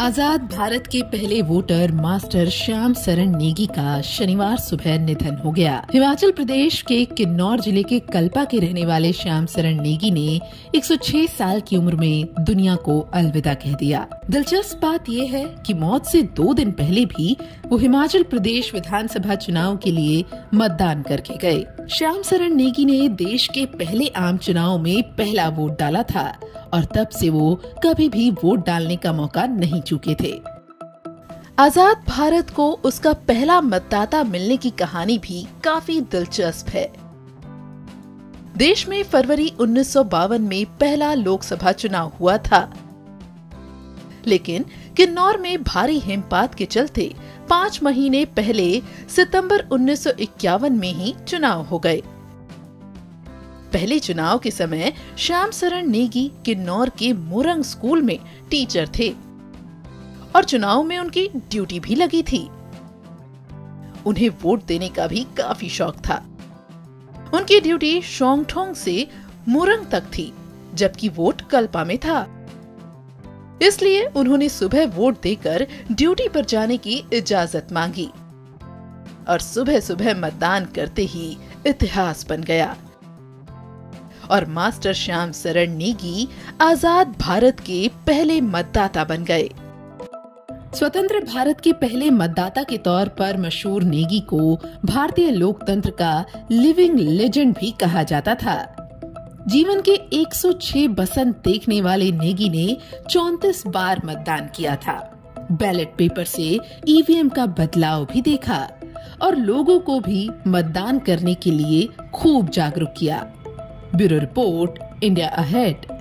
आज़ाद भारत के पहले voter master Shyam Saran Negi का शनिवार सुबह निधन हो गया। हिमाचल प्रदेश के किन्नौर ज़िले के कल्पा के रहने वाले श्याम सरन नेगी ने 106 साल की उम्र में दुनिया को अलविदा कह दिया। दिलचस्प बात यह है कि मौत से दो दिन पहले भी वो हिमाचल प्रदेश विधानसभा चुनाव के लिए मतदान करके गए। श्याम सरन नेगी ने देश के पहले आम चुनाव में पहला वोट डाला था और तब से वो कभी भी वोट डालने का मौका नहीं चुके थे। आज़ाद भारत को उसका पहला मतदाता मिलने की कहानी भी काफ़ी दिलचस्प है। देश में फरवरी उन्नीस सौ बावन में पहला लोकसभा चुनाव हुआ था। लेकिन किन्नौर में भारी हिमपात के चलते पाँच महीने पहले सितंबर उन्नीस सौ इक्यावन में ही चुनाव हो गए। पहले चुनाव के समय श्याम शरण नेगी किन्नौर के मुरंग स्कूल में टीचर थे और चुनाव में उनकी ड्यूटी भी लगी थी। उन्हें वोट देने का भी काफ़ी शौक था। उनकी ड्यूटी शोंगठोंग से मुरंग तक थी, जबकि वोट कल्पा में था। इसलिए उन्होंने सुबह वोट देकर ड्यूटी पर जाने की इजाज़त मांगी और सुबह सुबह मतदान करते ही इतिहास बन गया। और मास्टर श्याम शरण नेगी आज़ाद भारत के पहले मतदाता बन गए। स्वतंत्र भारत के पहले मतदाता के तौर पर मशहूर नेगी को भारतीय लोकतंत्र का लिविंग लेजेंड भी कहा जाता था। जीवन के 106 बसंत देखने वाले नेगी ने 34 बार मतदान किया था। बैलेट पेपर से ईवीएम का बदलाव भी देखा और लोगों को भी मतदान करने के लिए खूब जागरूक किया। Bureau report, India ahead.